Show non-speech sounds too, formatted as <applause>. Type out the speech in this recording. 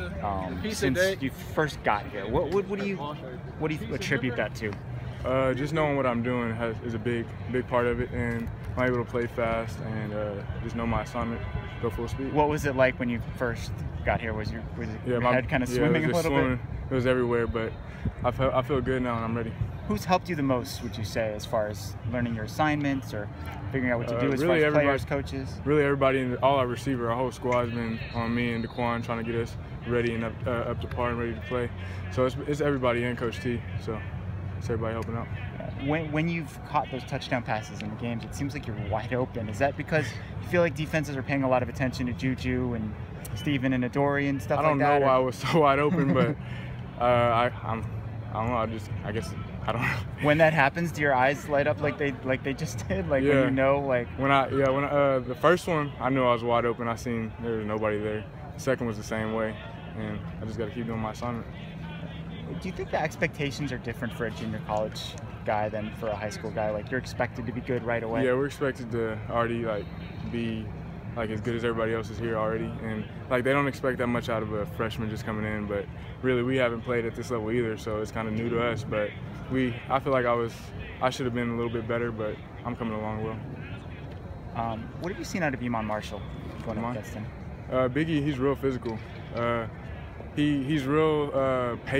um, Piece of since day. you first got here. What, what, what do you what do you attribute that to? Uh, just knowing what I'm doing has, is a big, big part of it, and I'm able to play fast and uh, just know my assignment, go full speed. What was it like when you first got here? Was your was your my head kind of yeah, swimming it a was just little swimming. It was everywhere, but I feel, I feel good now and I'm ready. Who's helped you the most? Would you say, as far as learning your assignments or figuring out what to Uh, do as really far as players, coaches? Really, everybody, in the, all our receiver, our whole squad's been on me and Daquan trying to get us ready and up, uh, up to par and ready to play. So it's, it's everybody and Coach T. So it's everybody helping out. When, when you've caught those touchdown passes in the games, it seems like you're wide open. Is that because you feel like defenses are paying a lot of attention to Juju and Steven and Adoree' and stuff like that? I don't like know why I was so wide open, but <laughs> uh, I, I'm, I don't know. I just, I guess, I don't know. when that happens, do your eyes light up like they like they just <laughs> did? Like when you know, like When I, yeah, when I, uh, the first one, I knew I was wide open. I seen there was nobody there. The second was the same way, and I just got to keep doing my assignment. do you think the expectations are different for a junior college guy than for a high school guy? Like you're expected to be good right away. Yeah, we're expected to already like be like as good as everybody else is here already, and like they don't expect that much out of a freshman just coming in. But really, we haven't played at this level either, so it's kind of new to us. But we, I feel like I was, I should have been a little bit better, but I'm coming along well. Um, what have you seen out of Iman Marshall going up against him? Uh, Biggie, he's real physical. Uh, he he's real uh, patient.